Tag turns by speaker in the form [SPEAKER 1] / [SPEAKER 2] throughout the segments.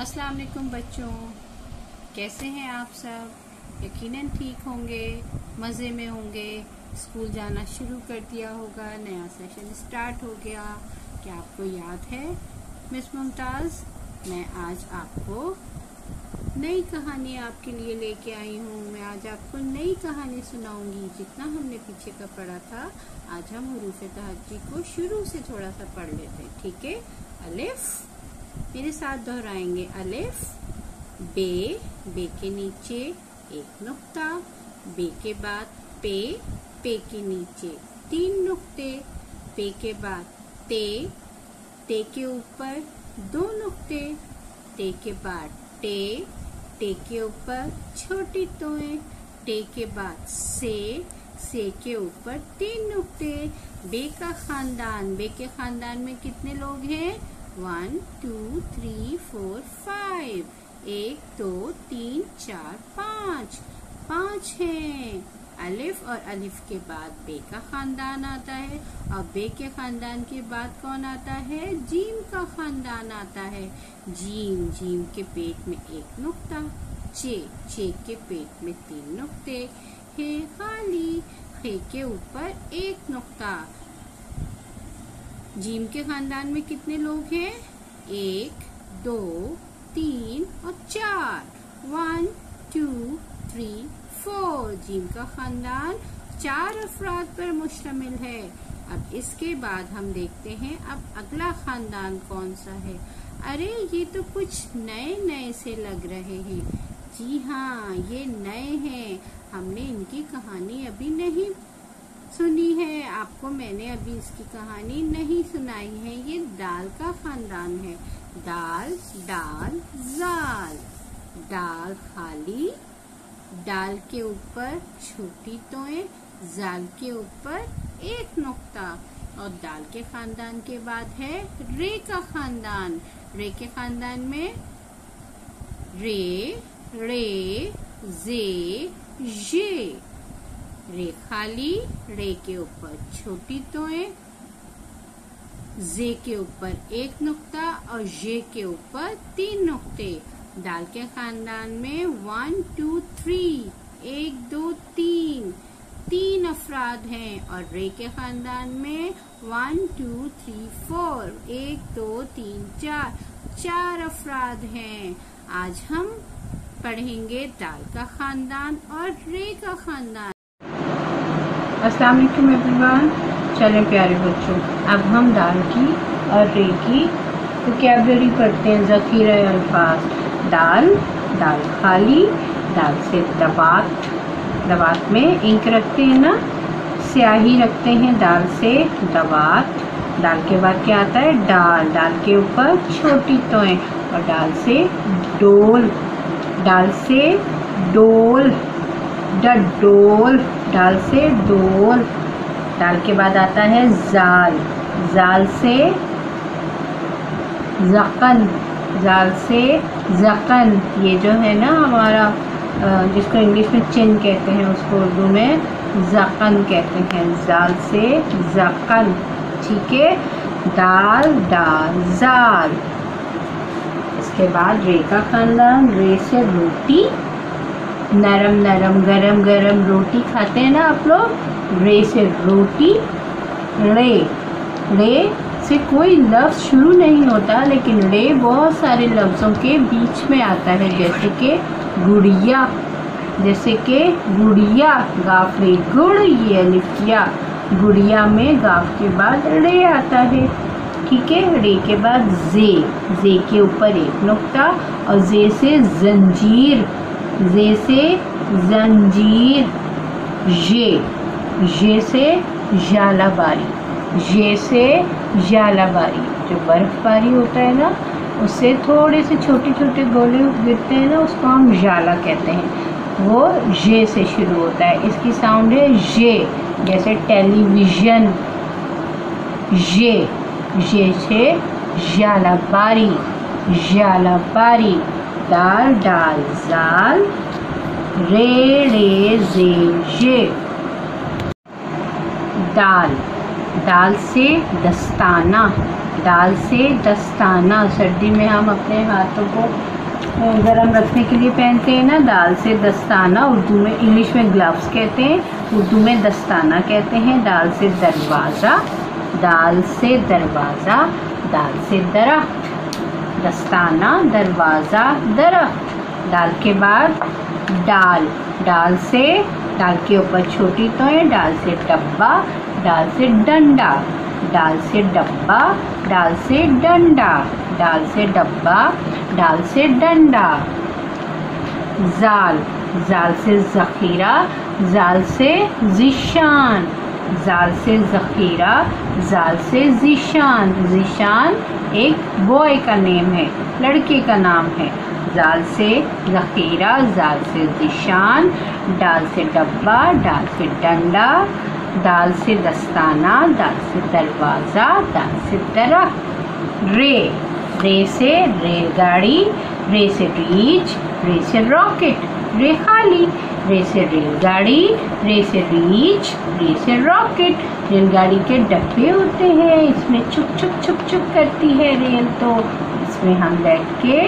[SPEAKER 1] अस्सलाम वालेकुम बच्चों। कैसे हैं आप सब? यकीनन ठीक होंगे, मज़े में होंगे। स्कूल जाना शुरू कर दिया होगा, नया सेशन स्टार्ट हो गया। क्या आपको याद है? मिस मुमताज़, मैं आज आपको नई कहानी आपके लिए लेके आई हूँ। मैं आज आपको नई कहानी सुनाऊँगी, जितना हमने पीछे का पढ़ा था। आज हम हरूफ तहजी को शुरू से थोड़ा सा पढ़ लेते हैं, ठीक है? अलिफ। मेरे साथ दोहराएँगे अलिफ बे बे के नीचे एक नुक्ता, बे के बाद पे पे के नीचे तीन नुक्ते पे के बाद ते ते के ऊपर दो नुक्ते, ते के बाद टे टे के ऊपर छोटी तोए टे के बाद से से के ऊपर तीन नुक्ते। बे का खानदान, बे के खानदान में कितने लोग हैं? One two three four five एक, दो, तीन, चार, पाँच। पाँच है। अलिफ और अलिफ के बाद बे का खानदान आता है। और बे के खानदान के बाद कौन आता है? जीम का खानदान आता है। जीम जीम के पेट में एक नुक्ता। चे चे के पेट में तीन नुक्ते। हे खाली। हे के ऊपर एक नुक्ता। जीम के खानदान में कितने लोग हैं? एक, दो, तीन और चार। वन टू थ्री फोर जीम का खानदान चार अफराद पर मुश्तमिल है। अब इसके बाद हम देखते हैं अब अगला खानदान कौन सा है। अरे, ये तो कुछ नए नए से लग रहे हैं। जी हाँ ये नए हैं। हमने इनकी कहानी अभी नहीं सुनी है, आपको मैंने अभी इसकी कहानी नहीं सुनाई है। ये दाल का खानदान है। दाल डाल जाल दाल खाली, दाल के ऊपर छोटी तोए, जाल के ऊपर एक नुक्ता। और दाल के खानदान के बाद है रे का खानदान। रे के खानदान में रे रे, जे जे। रे खाली रे के ऊपर। छोटी तोए जे के ऊपर एक नुक्ता और जे के ऊपर तीन नुक्ते। दाल के खानदान में वन टू थ्री एक, दो, तीन तीन अफराद हैं और रे के खानदान में वन टू थ्री फोर एक, दो, तीन, चार चार अफराद हैं। आज हम पढ़ेंगे दाल का खानदान और रे का खानदान।
[SPEAKER 2] अस्सलाम वालेकुम एवरीवन चलें प्यारे बच्चों, अब हम दाल की और रे की वोकेबलरी पढ़ते हैं? ज़ख़ीरा अल्फाज। दाल दाल खाली, दाल से दबात दबात में इंक रखते हैं ना? स्याही रखते हैं दाल से दबात। दाल के बाद क्या आता है? दाल। दाल के ऊपर छोटी तोएँ और दाल से डोल। दाल से डोल। डोल, डाल से डोल। डाल के बाद आता है जाल। जाल से जकन। जाल से जकन। ये जो है ना हमारा जिसको इंग्लिश में चिन कहते हैं, उसको उर्दू में जकन कहते हैं। जाल से जकन। ठीक है? दाल दाल, जाल। इसके बाद रे का खानदान। रे से रोटी। नरम नरम गरम गरम रोटी खाते हैं ना आप लोग? रे से रोटी, रे रे से कोई लफ्ज़ शुरू नहीं होता, लेकिन रे बहुत सारे लफ्ज़ों के बीच में आता है, जैसे कि गुड़िया, जैसे कि गुड़िया गाफ रे गुड़, ये लिखिया गुड़िया में गाफ के बाद रे आता है, ठीक है? रे के बाद जे जे के ऊपर एक नुकता और जे से जंजीर। जे से जंजीर ये जे से जालाबारी जे से जालाबारी जो बर्फबारी होता है ना, उससे थोड़े से छोटे छोटे गोले गिरते हैं ना, उसको हम जाला कहते हैं। वो जे से शुरू होता है। इसकी साउंड है जे, जैसे टेलीविज़न ये ये से जालाबारी जालाबारी दाल डाल जाल रे रे, जे जे। दाल। दाल से दस्ताना। दाल से दस्ताना। सर्दी में हम अपने हाथों को गर्म रखने के लिए पहनते हैं ना। दाल से दस्ताना। उर्दू में इंग्लिश में ग्लव्स कहते हैं। उर्दू में दस्ताना कहते हैं। दाल से दरवाज़ा। दाल से दरवाज़ा। दाल से दरख्त दस्ताना, दरवाज़ा, दरख्त। दाल के बाद डाल डाल से डाल के ऊपर छोटी तो है डाल से डब्बा डाल से डंडा। डाल से डब्बा डाल से डंडा। डाल से डब्बा डाल से डंडा। जाल। जाल से ज़ख़ीरा, जाल से जिशान। जाल से ज़ख़ीरा जाल से जिशान जिशान एक बॉय का नेम है, लड़के का नाम है। जाल से ज़ख़ीरा जाल से जिशान डाल से डब्बा डाल से डंडा दाल से दस्ताना दाल से दरवाज़ा दाल से दरख्त रे रे से रेलगाड़ी रे से रीच रे से रॉकेट रे खाली रे से रेलगाड़ी, रे से रीच रे से रॉकेट। रेलगाड़ी के डब्बे होते हैं, इसमें चुप छुप छुप छुप करती है रेल तो। इसमें हम बैठ के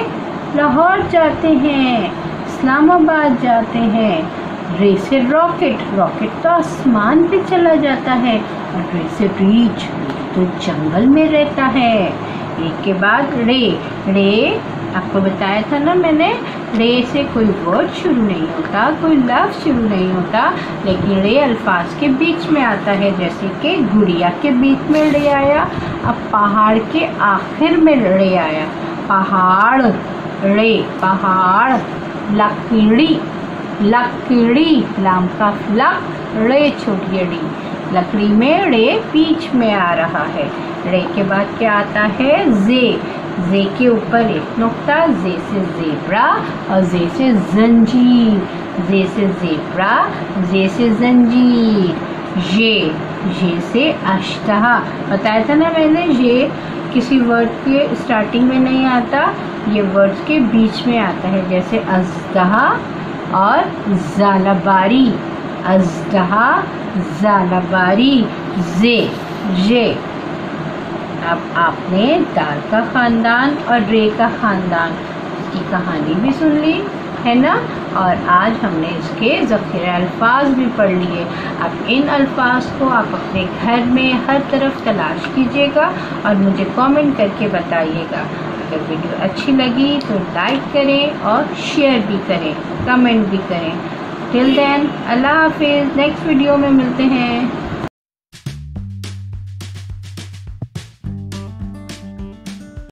[SPEAKER 2] लाहौर जाते हैं, इस्लामाबाद जाते हैं। रे से रॉकेट रॉकेट तो आसमान पे चला जाता है और रे से रीच तो जंगल में रहता है। एक के बाद रे रे आपको बताया था ना, मैंने रे से कोई वर्ड शुरू नहीं होता, कोई लफ्ज़ शुरू नहीं होता, लेकिन रे अल्फाज के बीच में आता है, जैसे कि गुड़िया के बीच में रे आया, अब पहाड़ के आखिर में रे आया। पहाड़, रे, पहाड़, लकड़ी लकड़ी लाम का लक, रे छोटी अड़ी लकड़ी में रे बीच में आ रहा है। रे के बाद क्या आता है? जे। जे के ऊपर एक नुकता, जे से जेबरा और जे से जंजीर। जे से जेबरा, जे से जंजीर। ये ये से अश्तहा बताया था ना मैंने ये किसी वर्ड के स्टार्टिंग में नहीं आता, ये वर्ड्स के बीच में आता है, जैसे अजदहा और जालाबारी। अजदहा जालाबारी। जे जे। अब आपने दाल का ख़ानदान और रे का ख़ानदान की कहानी भी सुन ली, है ना? और आज हमने इसके ज़ख़ीरा अल्फाज भी पढ़ लिए। अब इन अल्फाज को आप अपने घर में हर तरफ़ तलाश कीजिएगा और मुझे कमेंट करके बताइएगा। अगर वीडियो अच्छी लगी तो लाइक करें और शेयर भी करें कमेंट भी करें। टिल देन अल्लाह हाफिज़ नेक्स्ट वीडियो में मिलते हैं।